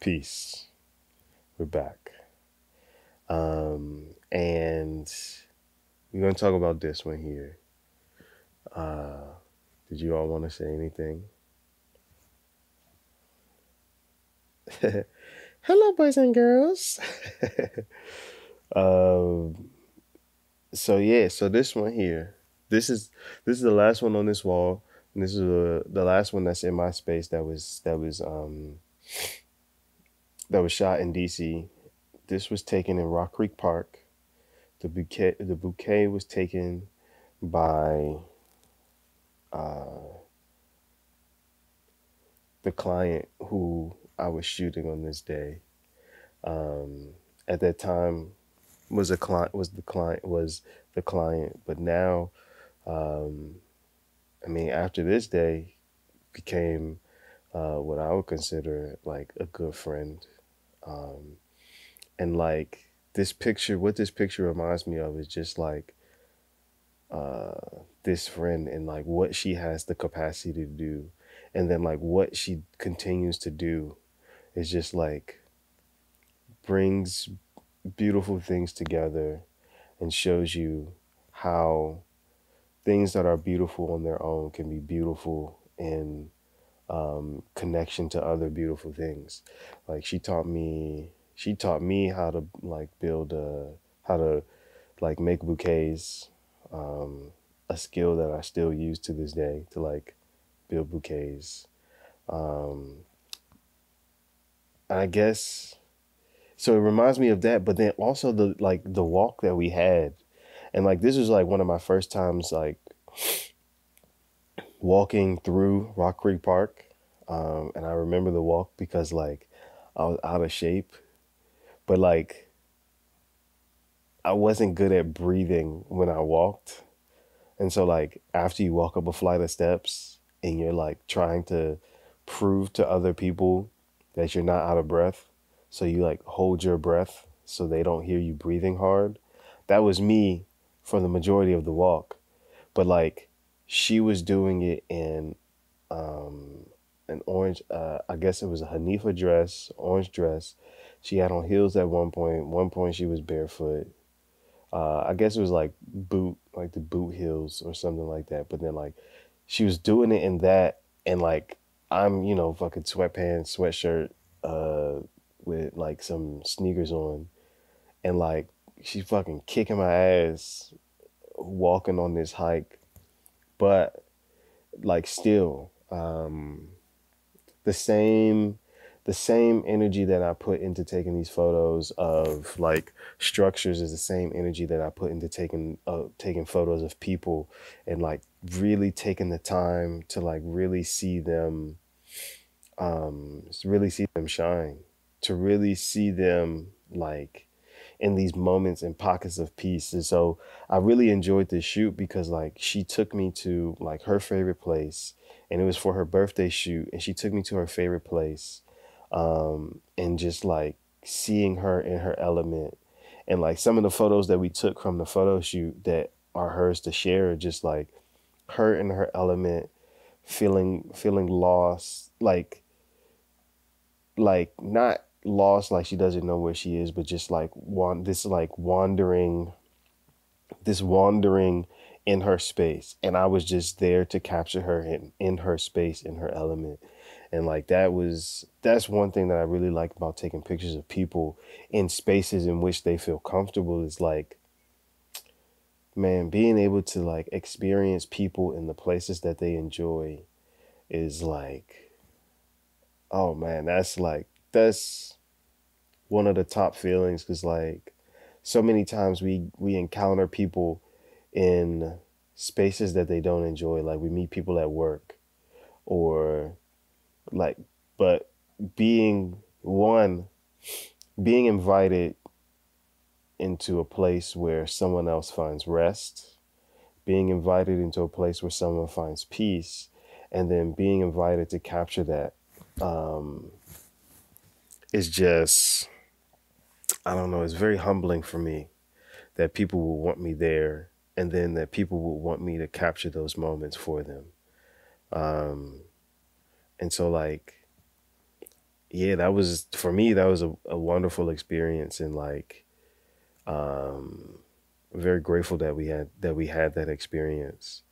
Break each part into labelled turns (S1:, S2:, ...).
S1: Peace. We're back. Um, and we're going to talk about this one here. Uh, did you all want to say anything? Hello, boys and girls. um, so yeah, so this one here, this is this is the last one on this wall. And this is the the last one that's in my space that was that was um that was shot in DC. This was taken in Rock Creek Park. The bouquet the bouquet was taken by uh, the client who I was shooting on this day. Um, at that time was a client was the client was the client, but now um, I mean after this day became uh, what I would consider like a good friend. Um, and like this picture, what this picture reminds me of is just like uh, this friend and like what she has the capacity to do. And then like what she continues to do is just like brings beautiful things together and shows you how things that are beautiful on their own can be beautiful in um, connection to other beautiful things. Like she taught me, she taught me how to like build a, how to like make bouquets, um, a skill that I still use to this day to like build bouquets. Um, I guess so it reminds me of that, but then also the like the walk that we had. And like this was like one of my first times like walking through Rock Creek Park. Um, and I remember the walk because like I was out of shape, but like I wasn't good at breathing when I walked. And so like after you walk up a flight of steps and you're like trying to prove to other people that you're not out of breath, so you like hold your breath so they don't hear you breathing hard. That was me for the majority of the walk. But like she was doing it in um, an orange, uh, I guess it was a Hanifa dress, orange dress. She had on heels at one point. One point she was barefoot. Uh, I guess it was like boot, like the boot heels or something like that. But then like she was doing it in that, and like I'm, you know, fucking sweatpants, sweatshirt, uh, with like some sneakers on, and like she fucking kicking my ass, walking on this hike, but like still, um, the same the same energy that I put into taking these photos of like structures is the same energy that I put into taking uh, taking photos of people and like really taking the time to like really see them um really see them shine to really see them like in these moments and pockets of peace. And so I really enjoyed this shoot because like she took me to like her favorite place and it was for her birthday shoot and she took me to her favorite place um, and just like seeing her in her element. And like some of the photos that we took from the photo shoot that are hers to share just like her in her element feeling feeling lost like like not lost like she doesn't know where she is but just like this like wandering this wandering in her space. And i was just there to capture her in, in her space in her element. And like that was that's one thing that i really like about taking pictures of people in spaces in which they feel comfortable is like man being able to like experience people in the places that they enjoy is like oh man that's like that's one of the top feelings because like so many times we we encounter people in spaces that they don't enjoy like we meet people at work or like but being one being invited into a place where someone else finds rest being invited into a place where someone finds peace and then being invited to capture that um, is just i don't know it's very humbling for me that people will want me there and then that people will want me to capture those moments for them um, and so like yeah, that was for me. That was a, a wonderful experience, and like, um, very grateful that we had that we had that experience.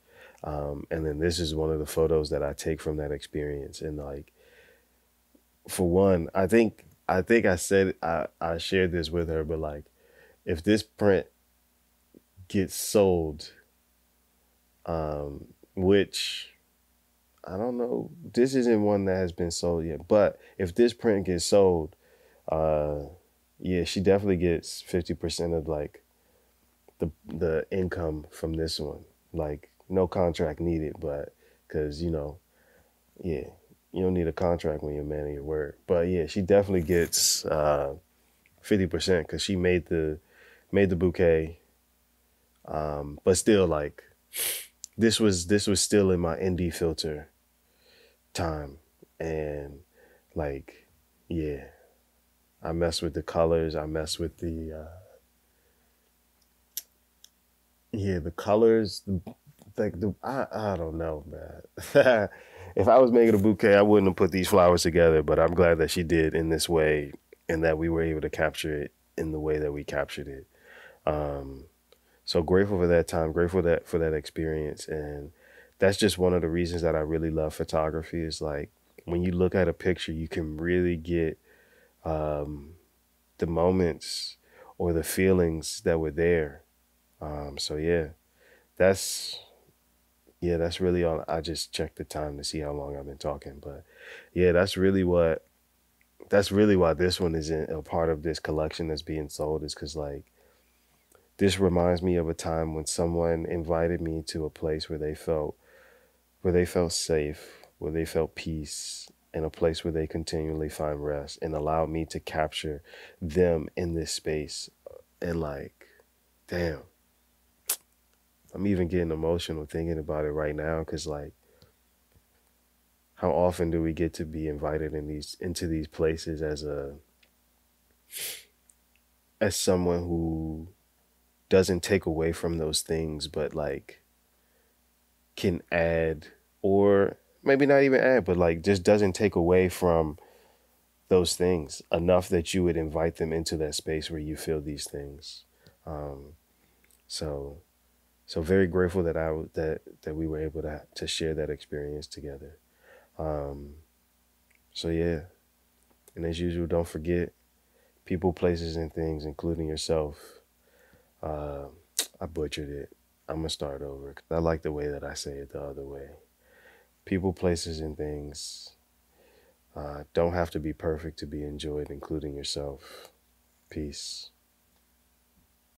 S1: Um, and then this is one of the photos that I take from that experience, and like, for one, I think I think I said I I shared this with her, but like, if this print gets sold, um, which I don't know. This isn't one that has been sold yet. But if this print gets sold, uh, yeah, she definitely gets fifty percent of like the the income from this one. Like no contract needed, but because you know, yeah, you don't need a contract when you're a man of your word. But yeah, she definitely gets uh, fifty percent because she made the made the bouquet. Um, but still, like this was this was still in my indie filter time. And like, yeah, I mess with the colors. I mess with the, uh, yeah, the colors. Like the, I, I don't know, man. if I was making a bouquet, I wouldn't have put these flowers together. But I'm glad that she did in this way, and that we were able to capture it in the way that we captured it. Um, so grateful for that time. Grateful that for that experience, and that's just one of the reasons that I really love photography is like when you look at a picture, you can really get um, the moments or the feelings that were there. Um, so yeah, that's yeah, that's really all. I just checked the time to see how long I've been talking, but yeah, that's really what that's really why this one is in a part of this collection that's being sold is because like this reminds me of a time when someone invited me to a place where they felt where they felt safe, where they felt peace, in a place where they continually find rest, and allowed me to capture them in this space. And like, damn, I'm even getting emotional thinking about it right now because like, how often do we get to be invited in these into these places as a as someone who doesn't take away from those things but like can add or maybe not even add, but like just doesn't take away from those things enough that you would invite them into that space where you feel these things. Um, so, so very grateful that I that that we were able to to share that experience together. Um, so yeah, and as usual, don't forget people, places, and things, including yourself. Uh, I butchered it. I'm gonna start over. I like the way that I say it the other way people, places, and things uh, don't have to be perfect to be enjoyed, including yourself. Peace.